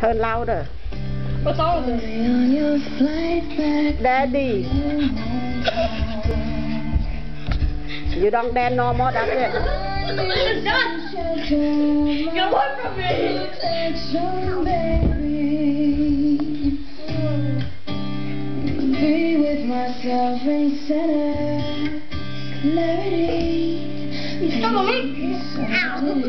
Turn louder. What's all? On your flight Daddy. You don't dance no more, that's it. It's done. Get away me. Be with myself in center clarity. Come on. Ow.